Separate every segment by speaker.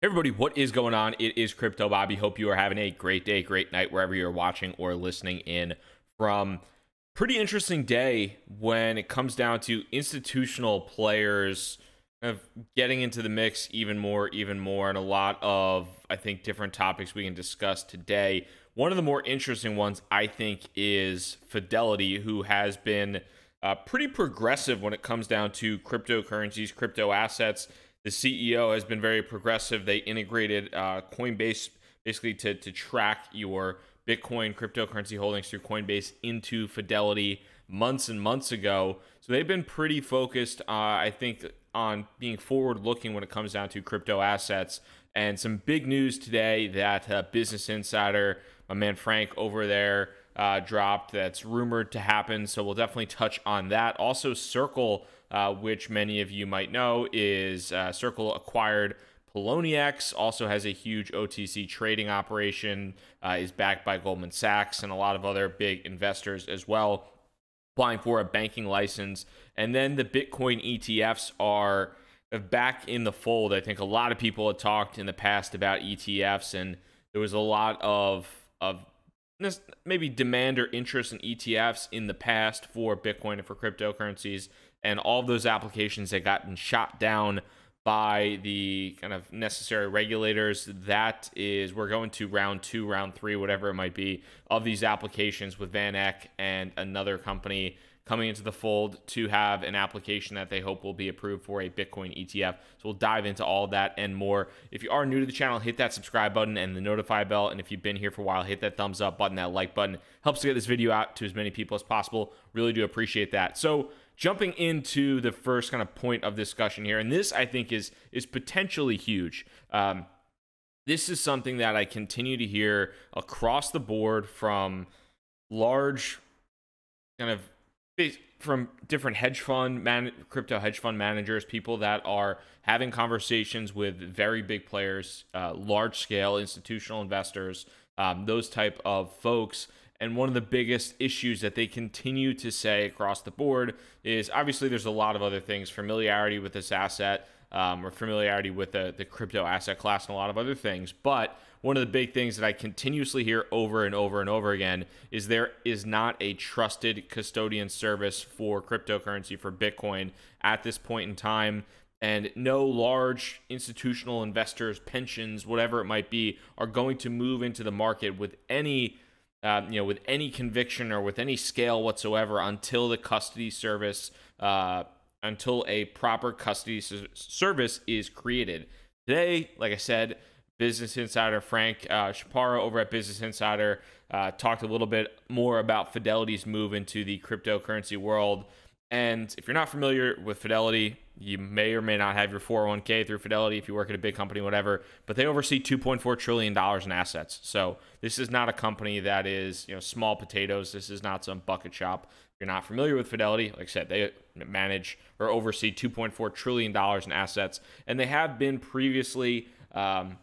Speaker 1: everybody, what is going on? It is Crypto Bobby. Hope you are having a great day, great night, wherever you're watching or listening in from. Pretty interesting day when it comes down to institutional players kind of getting into the mix even more, even more, and a lot of, I think, different topics we can discuss today. One of the more interesting ones, I think, is Fidelity, who has been uh, pretty progressive when it comes down to cryptocurrencies, crypto assets the CEO has been very progressive. They integrated uh, Coinbase basically to, to track your Bitcoin cryptocurrency holdings through Coinbase into Fidelity months and months ago. So they've been pretty focused, uh, I think, on being forward looking when it comes down to crypto assets. And some big news today that uh, Business Insider, my man Frank over there, uh, dropped that's rumored to happen. So we'll definitely touch on that. Also, Circle uh, which many of you might know is uh, Circle acquired Poloniex, also has a huge OTC trading operation, uh, is backed by Goldman Sachs and a lot of other big investors as well, applying for a banking license. And then the Bitcoin ETFs are back in the fold. I think a lot of people had talked in the past about ETFs, and there was a lot of of maybe demand or interest in ETFs in the past for Bitcoin and for cryptocurrencies and all those applications had gotten shot down by the kind of necessary regulators. That is, we're going to round two, round three, whatever it might be, of these applications with Van Eck and another company coming into the fold to have an application that they hope will be approved for a Bitcoin ETF. So we'll dive into all that and more. If you are new to the channel, hit that subscribe button and the notify bell. And if you've been here for a while, hit that thumbs up button, that like button. Helps to get this video out to as many people as possible. Really do appreciate that. So jumping into the first kind of point of discussion here, and this I think is is potentially huge. Um, this is something that I continue to hear across the board from large, kind of from different hedge fund man, crypto hedge fund managers, people that are having conversations with very big players, uh, large scale institutional investors, um, those type of folks. And one of the biggest issues that they continue to say across the board is obviously there's a lot of other things familiarity with this asset um, or familiarity with the, the crypto asset class and a lot of other things. But one of the big things that I continuously hear over and over and over again is there is not a trusted custodian service for cryptocurrency for Bitcoin at this point in time. And no large institutional investors, pensions, whatever it might be, are going to move into the market with any um, you know, with any conviction or with any scale whatsoever until the custody service, uh, until a proper custody service is created. Today, like I said, Business Insider Frank uh, Chaparro over at Business Insider uh, talked a little bit more about Fidelity's move into the cryptocurrency world. And if you're not familiar with Fidelity, you may or may not have your 401k through Fidelity if you work at a big company, whatever. But they oversee 2.4 trillion dollars in assets. So this is not a company that is you know small potatoes. This is not some bucket shop. You're not familiar with Fidelity, like I said, they manage or oversee 2.4 trillion dollars in assets, and they have been previously. Um,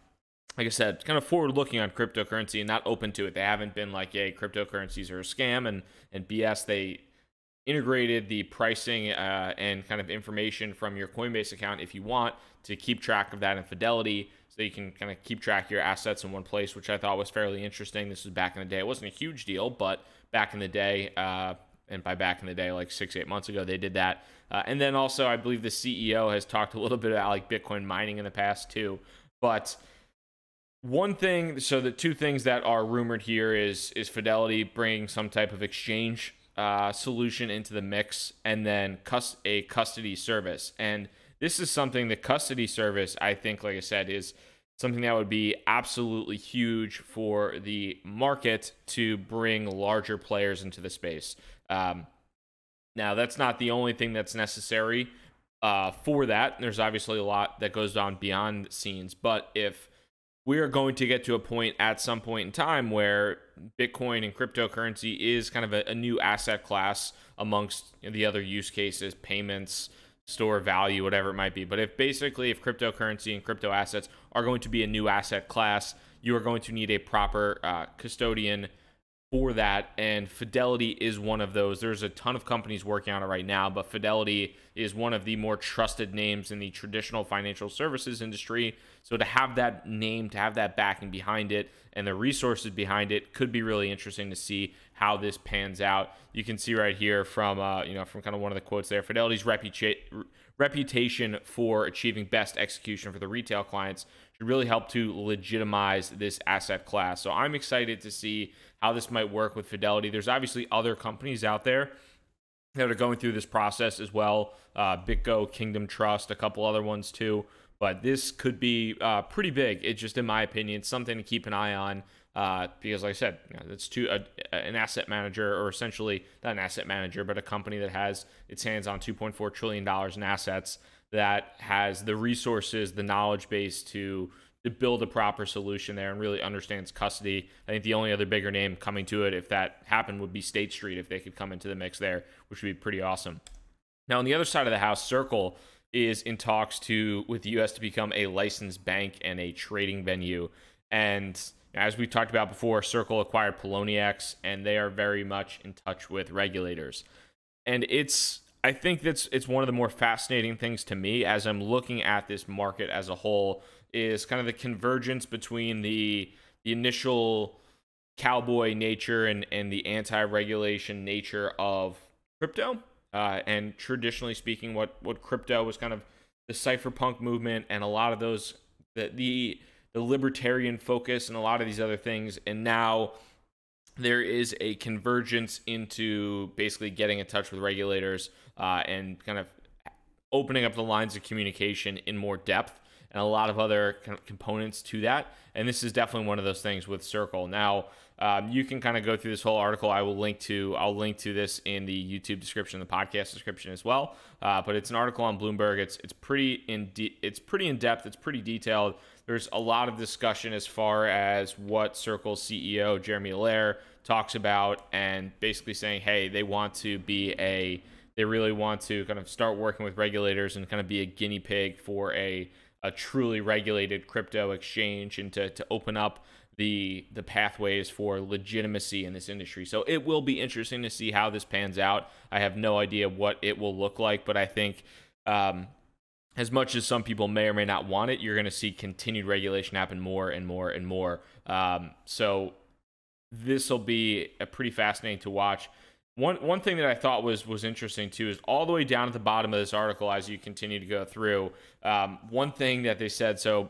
Speaker 1: like I said, kind of forward looking on cryptocurrency and not open to it. They haven't been like, "Hey, cryptocurrencies are a scam and and BS." They integrated the pricing uh, and kind of information from your Coinbase account if you want to keep track of that in Fidelity so you can kind of keep track of your assets in one place, which I thought was fairly interesting. This was back in the day. It wasn't a huge deal, but back in the day, uh, and by back in the day, like six, eight months ago, they did that. Uh, and then also, I believe the CEO has talked a little bit about like Bitcoin mining in the past too. But one thing, so the two things that are rumored here is is Fidelity bringing some type of exchange uh, solution into the mix and then cus- a custody service. And this is something the custody service, I think, like I said, is something that would be absolutely huge for the market to bring larger players into the space. Um, now, that's not the only thing that's necessary uh, for that. There's obviously a lot that goes on beyond the scenes, but if we are going to get to a point at some point in time where Bitcoin and cryptocurrency is kind of a, a new asset class amongst the other use cases, payments, store value, whatever it might be. But if basically if cryptocurrency and crypto assets are going to be a new asset class, you are going to need a proper uh, custodian for that. And Fidelity is one of those. There's a ton of companies working on it right now, but Fidelity is one of the more trusted names in the traditional financial services industry. So to have that name, to have that backing behind it, and the resources behind it could be really interesting to see how this pans out. You can see right here from uh, you know from kind of one of the quotes there. Fidelity's reputa- reputation for achieving best execution for the retail clients should really help to legitimize this asset class. So I'm excited to see how this might work with Fidelity. There's obviously other companies out there that are going through this process as well. Uh, BitGo, Kingdom Trust, a couple other ones too. But this could be uh, pretty big. It's just, in my opinion, something to keep an eye on. Uh, because, like I said, you know, it's to a, an asset manager, or essentially not an asset manager, but a company that has its hands on 2.4 trillion dollars in assets that has the resources, the knowledge base to to build a proper solution there and really understands custody. I think the only other bigger name coming to it, if that happened, would be State Street if they could come into the mix there, which would be pretty awesome. Now, on the other side of the house, Circle is in talks to with the U.S. to become a licensed bank and a trading venue. And as we talked about before, Circle acquired Poloniex, and they are very much in touch with regulators. And it's I think that's it's one of the more fascinating things to me as I'm looking at this market as a whole is kind of the convergence between the the initial cowboy nature and and the anti-regulation nature of crypto. Uh, and traditionally speaking, what what crypto was kind of the cypherpunk movement and a lot of those the the the libertarian focus and a lot of these other things, and now there is a convergence into basically getting in touch with regulators uh, and kind of opening up the lines of communication in more depth and a lot of other components to that. And this is definitely one of those things with Circle. Now, um, you can kind of go through this whole article. I will link to I'll link to this in the YouTube description, the podcast description as well. Uh, but it's an article on Bloomberg. It's it's pretty in de- it's pretty in depth. It's pretty detailed. There's a lot of discussion as far as what Circle CEO Jeremy Allaire talks about, and basically saying, hey, they want to be a they really want to kind of start working with regulators and kind of be a guinea pig for a a truly regulated crypto exchange and to, to open up the the pathways for legitimacy in this industry. So it will be interesting to see how this pans out. I have no idea what it will look like, but I think um, as much as some people may or may not want it, you're going to see continued regulation happen more and more and more. Um, so this will be a pretty fascinating to watch. One one thing that I thought was was interesting too is all the way down at the bottom of this article as you continue to go through. Um, one thing that they said so.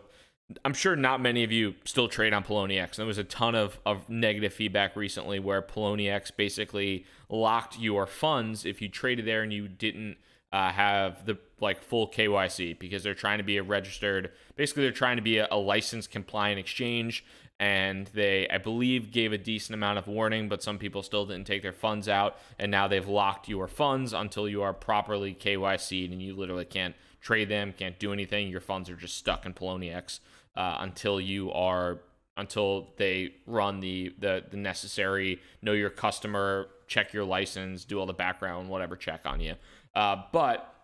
Speaker 1: I'm sure not many of you still trade on Poloniex. There was a ton of, of negative feedback recently where Poloniex basically locked your funds if you traded there and you didn't uh, have the like full KYC because they're trying to be a registered. Basically, they're trying to be a, a licensed compliant exchange and they i believe gave a decent amount of warning but some people still didn't take their funds out and now they've locked your funds until you are properly kyc'd and you literally can't trade them can't do anything. Your funds are just stuck in poloniex uh, until you are until they run the, the the necessary know your customer check your license do all the background whatever check on you. Uh, but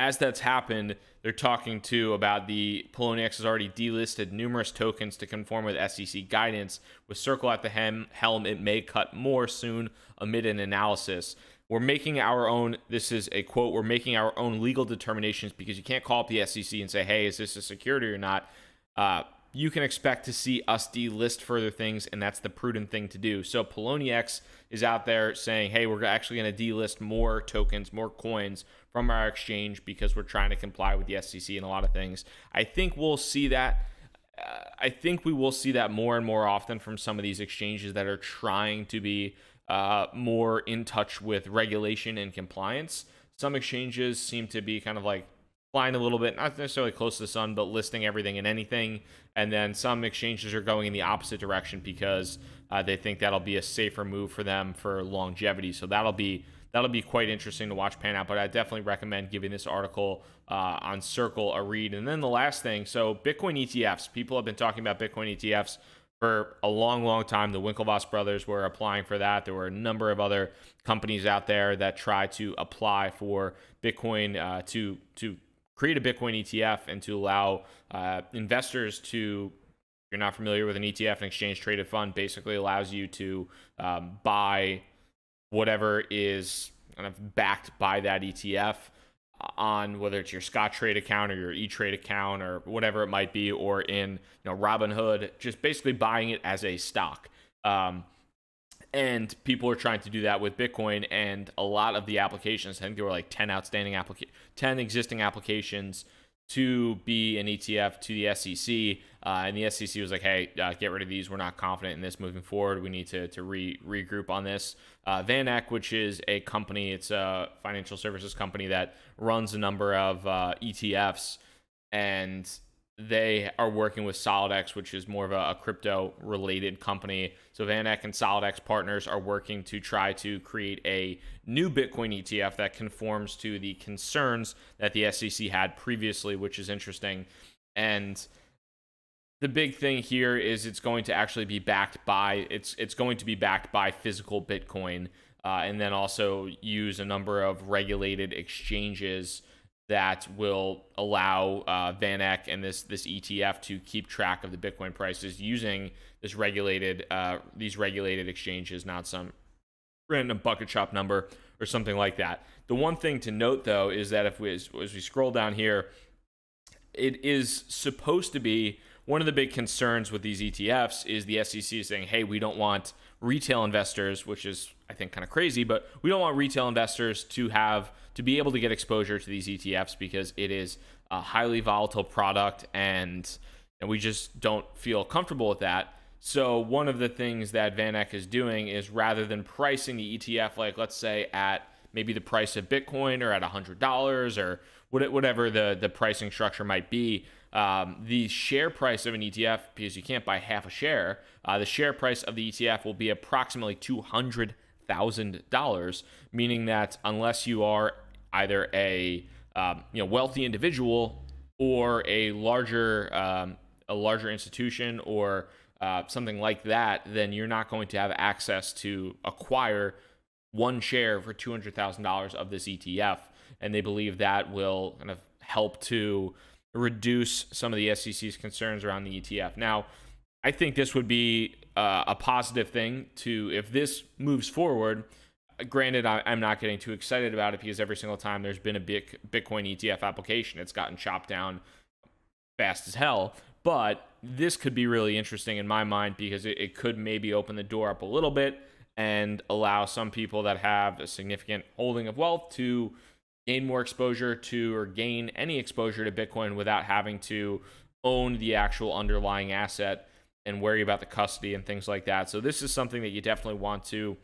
Speaker 1: as that's happened, they're talking too about the Poloniex has already delisted numerous tokens to conform with SEC guidance. With Circle at the hem, helm, it may cut more soon amid an analysis. We're making our own, this is a quote, we're making our own legal determinations because you can't call up the SEC and say, hey, is this a security or not? Uh, you can expect to see us delist further things, and that's the prudent thing to do. So Poloniex is out there saying, hey, we're actually going to delist more tokens, more coins from our exchange because we're trying to comply with the SEC and a lot of things. I think we'll see that. Uh, I think we will see that more and more often from some of these exchanges that are trying to be uh, more in touch with regulation and compliance. Some exchanges seem to be kind of like flying a little bit, not necessarily close to the sun, but listing everything and anything. And then some exchanges are going in the opposite direction because uh, they think that'll be a safer move for them for longevity. So that'll be that'll be quite interesting to watch pan out. But I definitely recommend giving this article uh, on Circle a read. And then the last thing, so Bitcoin ETFs. People have been talking about Bitcoin ETFs for a long, long time. The Winklevoss brothers were applying for that. There were a number of other companies out there that try to apply for Bitcoin uh, to to create a Bitcoin ETF and to allow uh, investors to if you're not familiar with an ETF, an exchange traded fund basically allows you to um, buy whatever is kind of backed by that ETF on whether it's your Scottrade account or your E Trade account or whatever it might be, or in you know Robinhood, just basically buying it as a stock. Um, and people are trying to do that with Bitcoin, and a lot of the applications, I think there were like ten outstanding applica- ten existing applications to be an ETF to the SEC, uh, and the SEC was like, "Hey, uh, get rid of these. We're not confident in this moving forward. We need to to re regroup on this." Uh, VanEck, which is a company, it's a financial services company that runs a number of uh, ETFs, and they are working with SolidX, which is more of a, a crypto related company. So VanEck and SolidX partners are working to try to create a new Bitcoin ETF that conforms to the concerns that the SEC had previously, which is interesting. And the big thing here is it's going to actually be backed by it's it's going to be backed by physical Bitcoin, uh, and then also use a number of regulated exchanges that will allow uh, VanEck and this this ETF to keep track of the Bitcoin prices using this regulated uh, these regulated exchanges, not some random bucket shop number or something like that. The one thing to note though is that if we as, as we scroll down here, it is supposed to be one of the big concerns with these ETFs is the SEC is saying, "Hey, we don't want retail investors," which is I think kind of crazy, but we don't want retail investors to have to be able to get exposure to these ETFs because it is a highly volatile product and and we just don't feel comfortable with that. So one of the things that VanEck is doing is rather than pricing the ETF like let's say at maybe the price of Bitcoin or at $100 or whatever the the pricing structure might be, um, the share price of an ETF, because you can't buy half a share, uh, the share price of the ETF will be approximately $200,000, meaning that unless you are either a um, you know wealthy individual or a larger um, a larger institution or uh, something like that, then you're not going to have access to acquire one share for two hundred thousand dollars of this ETF, and they believe that will kind of help to reduce some of the SEC's concerns around the ETF. Now, I think this would be uh, a positive thing to if this moves forward. Granted, I, am not getting too excited about it because every single time there's been a big Bitcoin ETF application, it's gotten chopped down fast as hell. But this could be really interesting in my mind because it, it could maybe open the door up a little bit and allow some people that have a significant holding of wealth to gain more exposure to or gain any exposure to Bitcoin without having to own the actual underlying asset and worry about the custody and things like that. So this is something that you definitely want to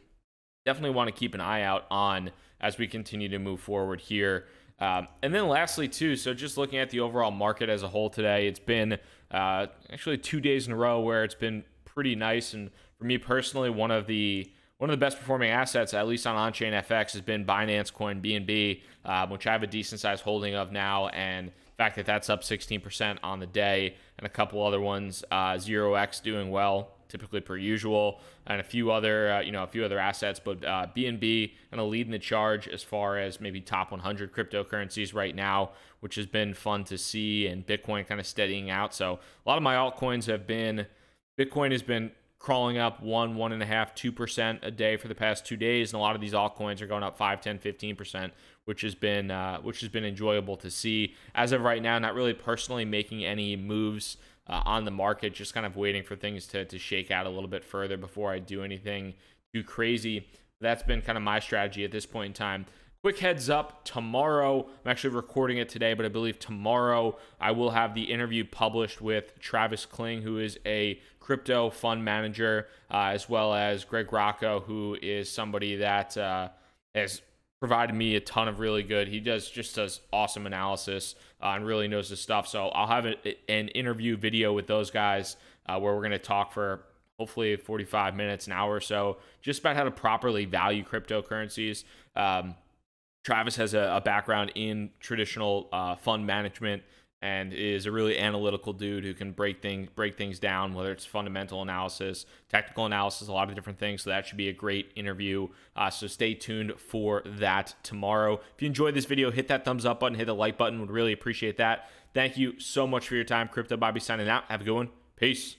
Speaker 1: definitely want to keep an eye out on as we continue to move forward here. Um, and then lastly, too, so just looking at the overall market as a whole today, it's been uh, actually two days in a row where it's been pretty nice. And for me personally, one of the one of the best performing assets, at least on on-chain FX, has been Binance Coin BNB, uh, which I have a decent sized holding of now, and the fact that that's up 16% on the day, and a couple other ones, uh, Zero X doing well, typically per usual, and a few other, uh, you know, a few other assets, but uh, BNB kind of leading the charge as far as maybe top 100 cryptocurrencies right now, which has been fun to see, and Bitcoin kind of steadying out. So a lot of my altcoins have been, Bitcoin has been crawling up one, one and a half, two percent a day for the past two days, and a lot of these altcoins are going up 5, 10, 15 percent, which has been uh, which has been enjoyable to see. As of right now, not really personally making any moves uh, on the market, just kind of waiting for things to to shake out a little bit further before I do anything too crazy. That's been kind of my strategy at this point in time. Quick heads up tomorrow. I'm actually recording it today, but I believe tomorrow I will have the interview published with Travis Kling, who is a crypto fund manager, uh, as well as Greg Rocco, who is somebody that uh, has provided me a ton of really good. He does just does awesome analysis uh, and really knows his stuff. So I'll have a, an interview video with those guys uh, where we're going to talk for hopefully 45 minutes, an hour or so, just about how to properly value cryptocurrencies. Um, Travis has a, a background in traditional uh, fund management and is a really analytical dude who can break things break things down, whether it's fundamental analysis, technical analysis, a lot of different things. So that should be a great interview. Uh, so stay tuned for that tomorrow. If you enjoyed this video, hit that thumbs up button, hit the like button. Would really appreciate that. Thank you so much for your time. Crypto Bobby signing out. Have a good one. Peace.